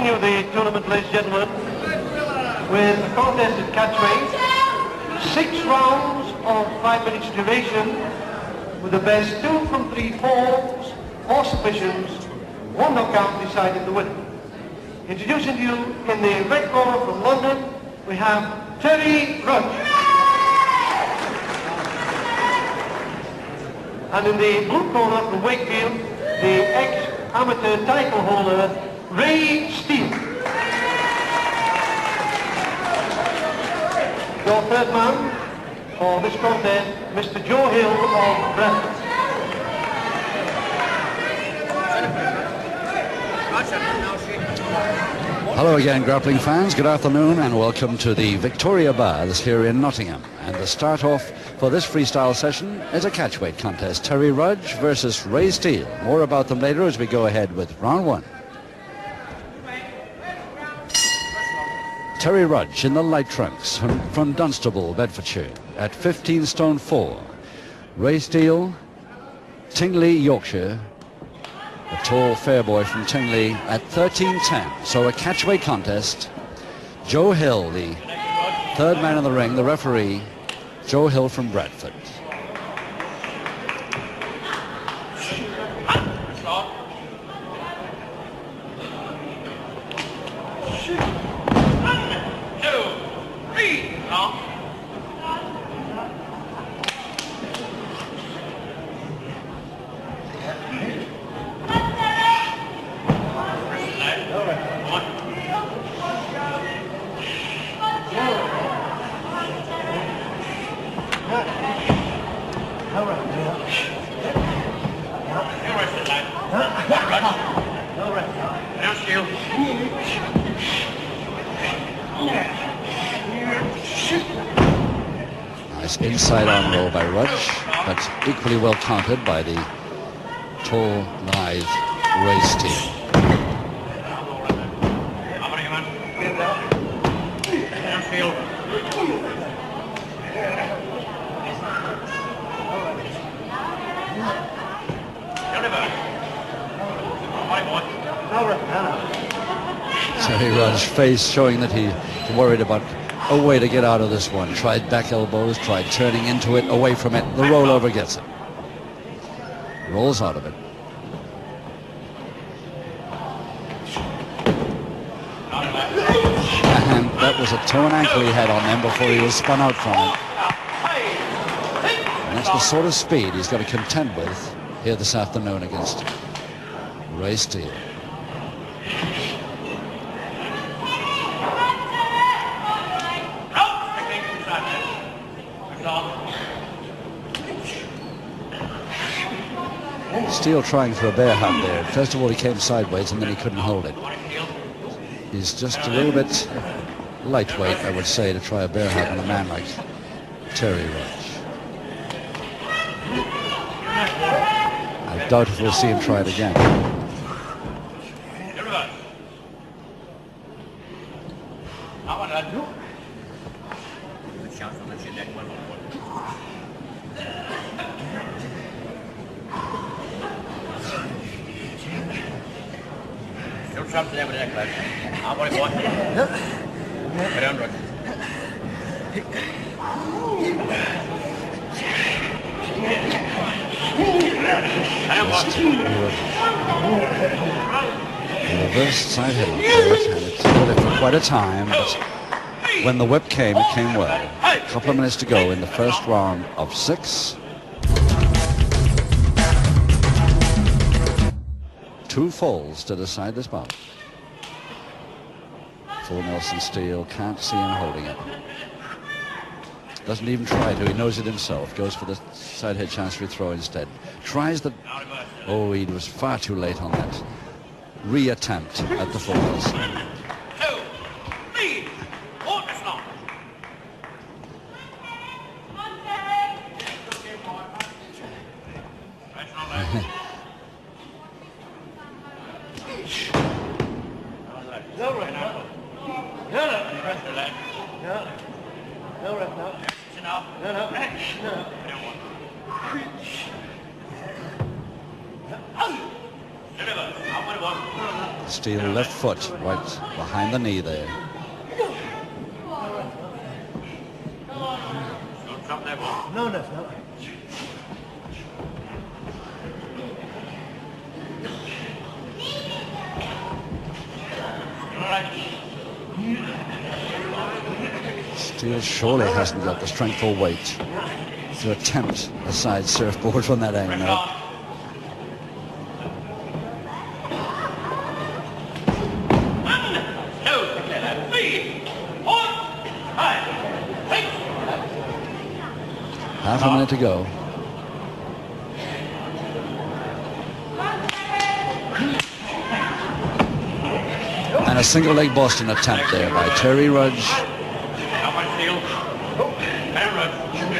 continue the tournament, ladies and gentlemen, with a contest at catchweight. Six rounds of five minutes duration, with the best two from three falls, four submissions, one knockout deciding the winner. Introducing you in the red corner from London, we have Terry Rudge. And in the blue corner from Wakefield, the ex-amateur title holder, Ray Steele. Your third man for this contest, Mr. Joe Hill of Bradford. Hello again, grappling fans. Good afternoon and welcome to the Victoria Baths here in Nottingham. And the start off for this freestyle session is a catchweight contest. Terry Rudge versus Ray Steele. More about them later as we go ahead with round one. Terry Rudge in the light trunks from, from Dunstable, Bedfordshire at 15 stone 4. Ray Steele, Tingley, Yorkshire, a tall fair boy from Tingley at 13.10. So a catchweight contest. Joe Hill, the third man in the ring, the referee, Joe Hill from Bradford inside arm roll by Rudge, but equally well countered by the tall, lithe Ray Steele. So he runs face showing that he's worried about a way to get out of this one. Tried back elbows, tried turning into it, away from it. The rollover gets it. Rolls out of it. And that was a toe and ankle he had on them before he was spun out from it. And that's the sort of speed he's got to contend with here this afternoon against Ray Steele. Steele trying for a bear hug there. First of all, he came sideways and then he couldn't hold it. He's just a little bit lightweight, I would say, to try a bear hug on a man like Terry Rudge. I doubt if we'll see him try it again. Headlock, and it for quite a time, but when the whip came, it came well. A couple of minutes to go in the first round of six. Two falls to decide this bout. Full Nelson Steele can't see him holding it. Doesn't even try to. He knows it himself. Goes for the side head chancery throw instead. Tries the... Oh, he was far too late on that re-attempt at the falls. Two, three, four, No, right. No, no. No. No, no. No, no. Steele left foot right behind the knee there. No, no, no. Steele surely hasn't got the strength or weight to attempt a side surfboard from that angle. Half a minute to go. And a single leg Boston attempt there by Terry Rudge.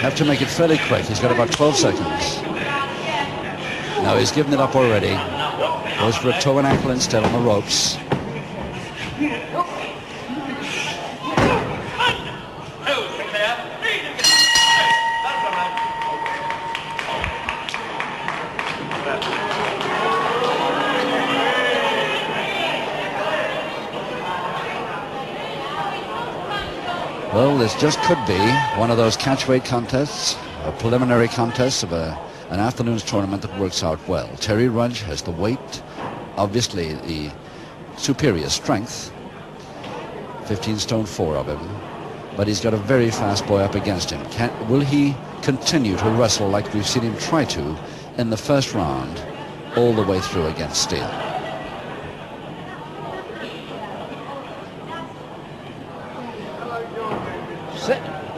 Have to make it fairly quick. He's got about 12 seconds. Now he's given it up already. Goes for a toe and ankle instead on the ropes. Well, this just could be one of those catchweight contests, a preliminary contest of a, an afternoon's tournament that works out well. Terry Rudge has the weight, obviously the superior strength, 15 stone 4 of him, but he's got a very fast boy up against him. Can, will he continue to wrestle like we've seen him try to in the first round all the way through against Steele?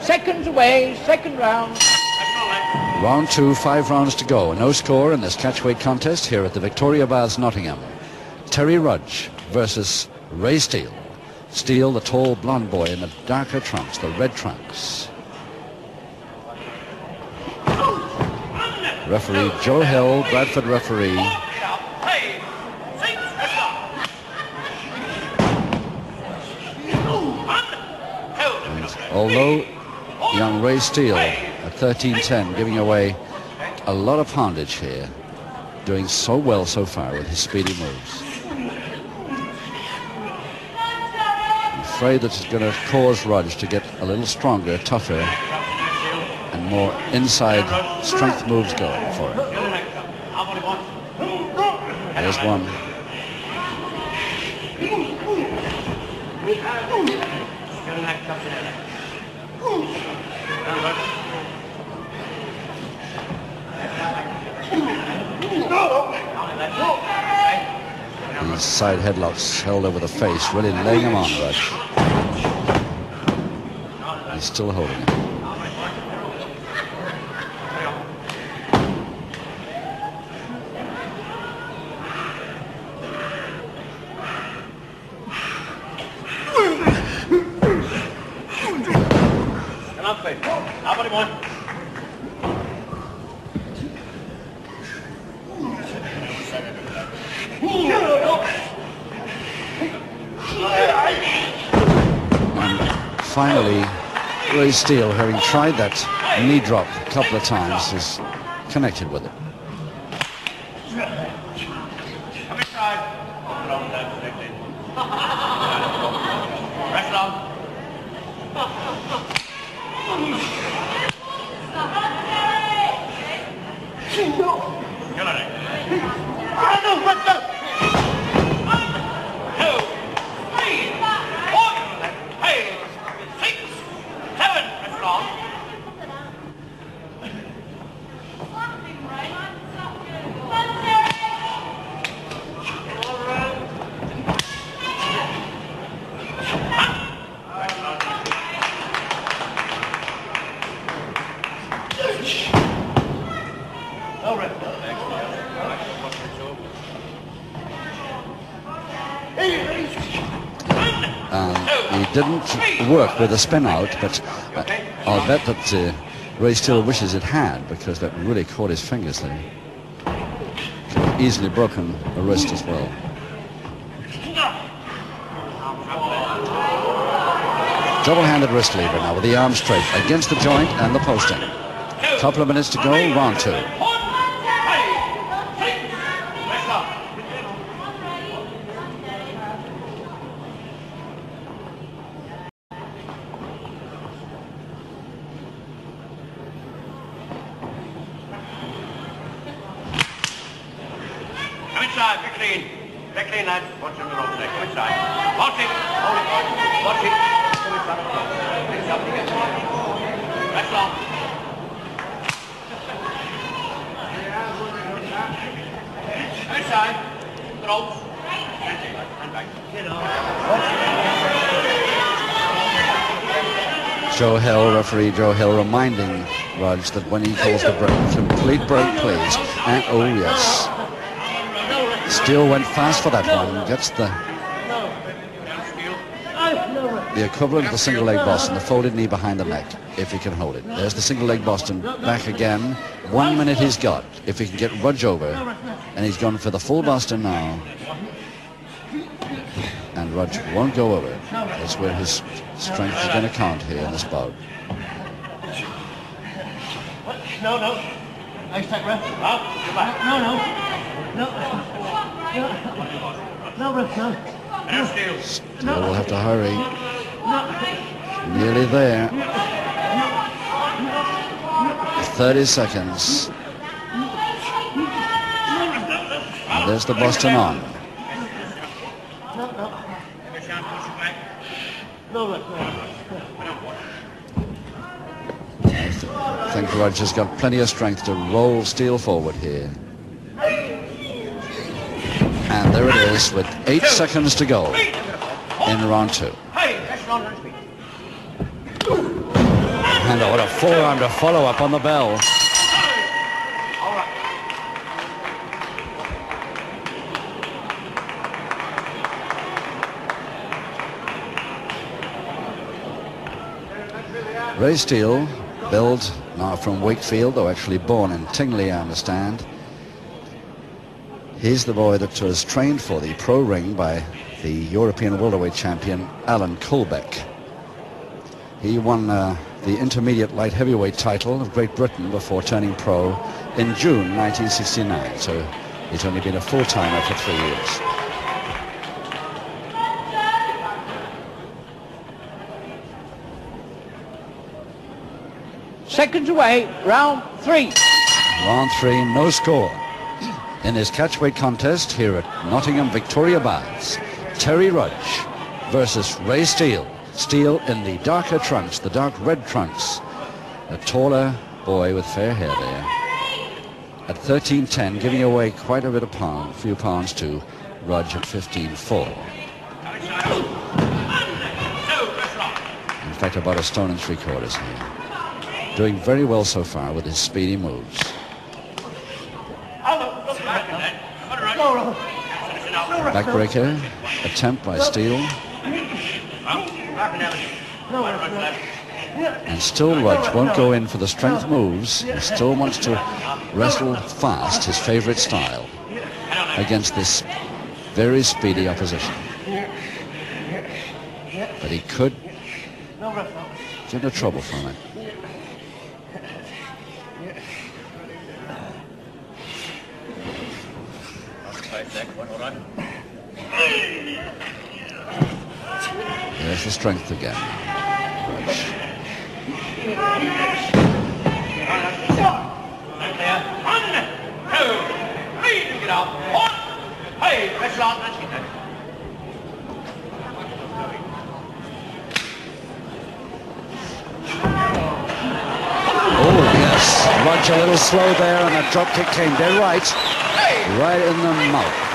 Seconds away, second round. Round two, five rounds to go. No score in this catchweight contest here at the Victoria Baths, Nottingham. Terry Rudge versus Ray Steele. Steele, the tall blonde boy in the darker trunks, the red trunks. Referee Joe Hill, Bradford referee. Although young Ray Steele at 13-10 giving away a lot of poundage here doing so well so far with his speedy moves. I'm afraid that it's going to cause Rudge to get a little stronger tougher and more inside strength moves going for him. There's one Side headlocks held over the face, really laying him on, Rudge. He's still holding him. And finally, Ray Steele, having tried that knee drop a couple of times, is connected with it. And he didn't work with a spin out, but uh, I'll bet that uh, Ray Steele wishes it had because that really caught his fingers there. Could have easily broken a wrist as well. Double-handed wrist lever now with the arm straight against the joint and the posting. Couple of minutes to go, round two. Side, be clean. Be clean, lad. Watch on the there. Come inside. Watch it. Hold it. Watch it. Inside. Finish up again. That's long. Inside. The ropes. Hand back. Joe Hill, referee Joe Hill, reminding Rudge that when he calls the break, complete break, please. And oh yes, Steele went fast for that one. Gets the the equivalent of the single leg Boston, the folded knee behind the neck, if he can hold it. There's the single leg Boston back again. One minute he's got. If he can get Rudge over, and he's gone for the full Boston now. And Rudge won't go over. That's where his strength is going to count here in this bout. No, no. I ref. Up. Come back. No, no. No. No, ref, no. And Steele. Steele will have to hurry. Nearly there. 30 seconds. And there's the Boston on. Give a chance to push it back. No, ref, no. I think Rudge's got plenty of strength to roll Steele forward here. And there it is with eight seconds to go in round two. Hey, that's long on his. And what a forearm to follow up on the bell. Ray Steele, billed now from Wakefield, though actually born in Tingley, I understand. He's the boy that was trained for the pro ring by the European welterweight champion Alan Colbeck. He won uh, the intermediate light heavyweight title of Great Britain before turning pro in June 1969. So he's only been a full-timer for three years. Seconds away, round three. Round three, no score. In his catchweight contest here at Nottingham Victoria Baths, Terry Rudge versus Ray Steele. Steele in the darker trunks, the dark red trunks. A taller boy with fair hair there. At 13.10, giving away quite a bit of pound, few pounds to Rudge at 15.4. In fact, about a stone and three quarters here. Doing very well so far with his speedy moves. Backbreaker, attempt by Steele, and still Rudge won't go in for the strength moves. He still wants to wrestle fast, his favorite style, against this very speedy opposition. But he could get into trouble from it. Rudge. One, two, three, get out. One, hey, that's long, that's it. Oh, yes. Rudge a little slow there, and that drop kick came dead right. Right in the mouth.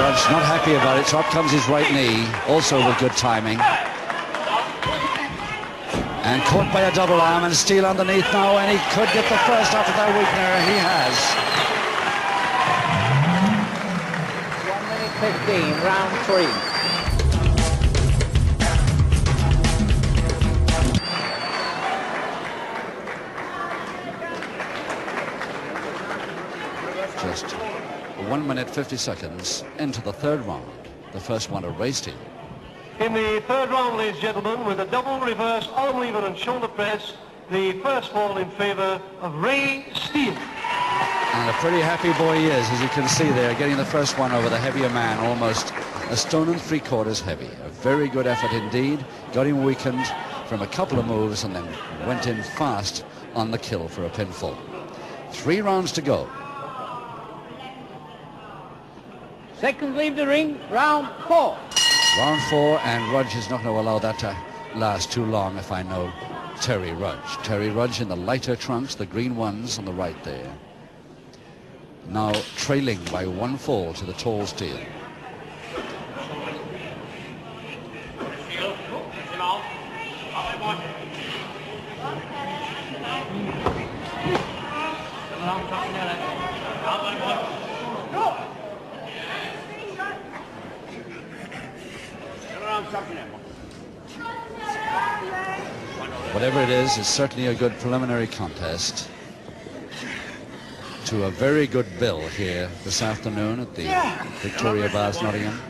Rudge not happy about it, so up comes his right knee, also with good timing. And caught by a double arm and Steele underneath now, and he could get the first after that weakener. He has. One minute 15, round three. Just one minute 50 seconds into the third round. The first one to Ray Steele. In the third round, ladies and gentlemen, with a double reverse arm lever and shoulder press, the first fall in favor of Ray Steele. And a pretty happy boy he is, as you can see there, getting the first one over the heavier man, almost a stone and three quarters heavy. A very good effort indeed. Got him weakened from a couple of moves and then went in fast on the kill for a pinfall. Three rounds to go. Seconds leave the ring. Round four. Round four, and Rudge is not going to allow that to last too long if I know Terry Rudge. Terry Rudge in the lighter trunks, the green ones on the right there. Now trailing by one fall to the tall Steele. Shield. Push him on. Up and watch. Come around, touching there, lad. Up and watch. Come around, touching there. Whatever it is, it's certainly a good preliminary contest to a very good bill here this afternoon at the Victoria Baths Nottingham,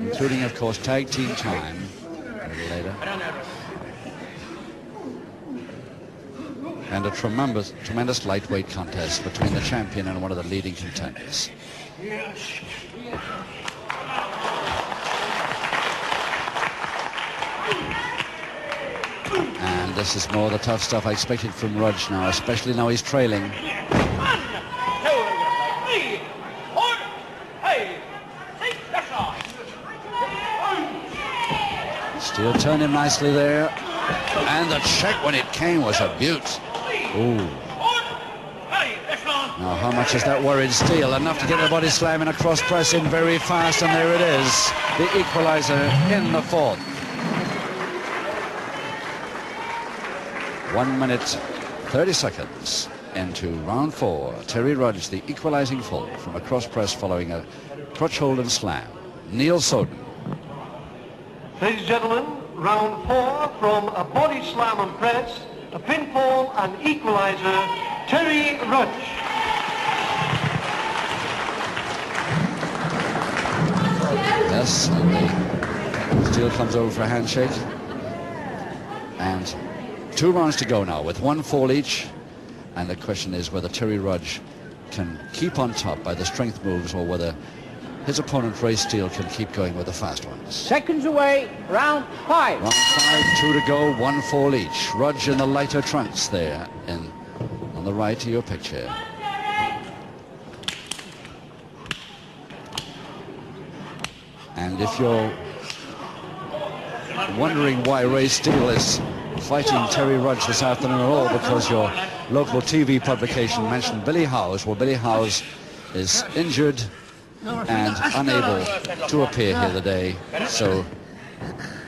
including, of course, tag team time a little later. And a tremendous, tremendous lightweight contest between the champion and one of the leading contenders. And this is more the tough stuff I expected from Rudge now, especially now he's trailing. Still turned him nicely there. And the check when it came was a beaut. Ooh. Now, how much has that worried Steele? Enough to get the body slam and a cross press in very fast, and there it is. The equalizer in the fourth. One minute, 30 seconds into round four. Terry Rudge, the equalizing fall from a cross press following a crutch hold and slam. Neil Soden. Ladies and gentlemen, round four from a body slam and press, a pinfall and equalizer, Terry Rudge. Yes, and the Steele comes over for a handshake. And two rounds to go now with one fall each. And the question is whether Terry Rudge can keep on top by the strength moves or whether his opponent Ray Steele can keep going with the fast ones. Seconds away. Round five. Round five, two to go, one fall each. Rudge in the lighter trunks there in on the right of your picture. And if you're wondering why Ray Steele is fighting Terry Rudge this afternoon at all because your local TV publication mentioned Billy Howes. Well, Billy Howes is injured and unable to appear here today, so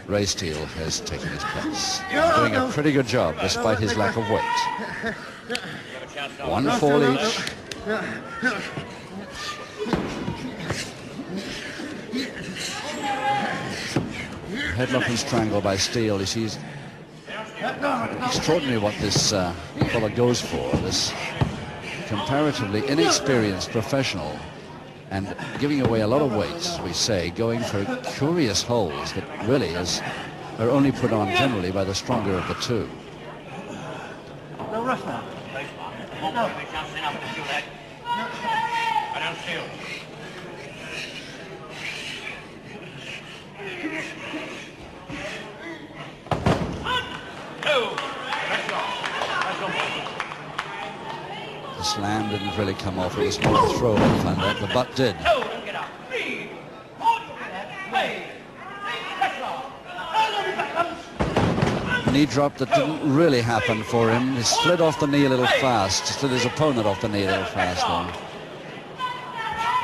Ray Steele has taken his place. Doing a pretty good job despite his lack of weight. One fall each. Headlock and strangle by Steele. You see, he's extraordinary what this uh, fella goes for. This comparatively inexperienced professional and giving away a lot of weight, as we say, going for curious holds that really is are only put on generally by the stronger of the two. No rough now. No. I don't feel. One, two, that's all. That's all. The slam didn't really come off. It was more a throw, found out. The butt did. Knee drop that didn't really happen for him. He slid off the knee a little fast. Slid his opponent off the knee a little fast there.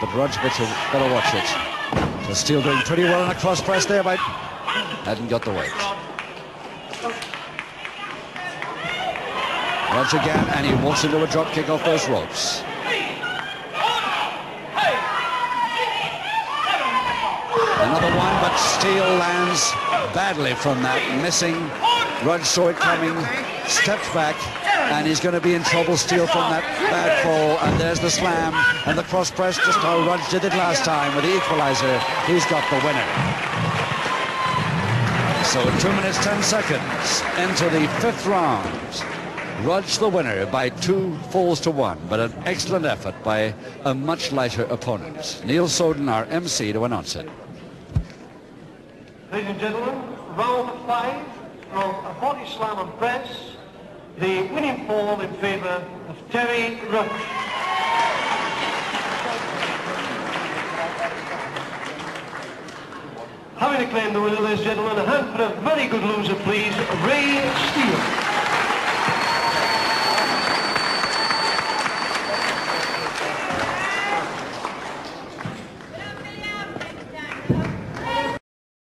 But Rudge better, watch it. Steele doing pretty well in a cross press there, but hadn't got the weight. Rudge again, and he walks into a drop kick off those ropes. Another one, but Steele lands badly from that, missing. Rudge saw it coming, stepped back, and he's going to be in trouble. Steele from that bad fall, and there's the slam and the cross press, just how Rudge did it last time with the equalizer. He's got the winner. So two minutes, 10 seconds into the fifth round. Rudge the winner by two falls to one, but an excellent effort by a much lighter opponent. Neil Soden, our MC, to announce it. Ladies and gentlemen, round five from a body slam and press, the winning fall in favour of Terry Rudge. Having acclaimed the winner, ladies and gentlemen, a hand for a very good loser, please, Ray Steele.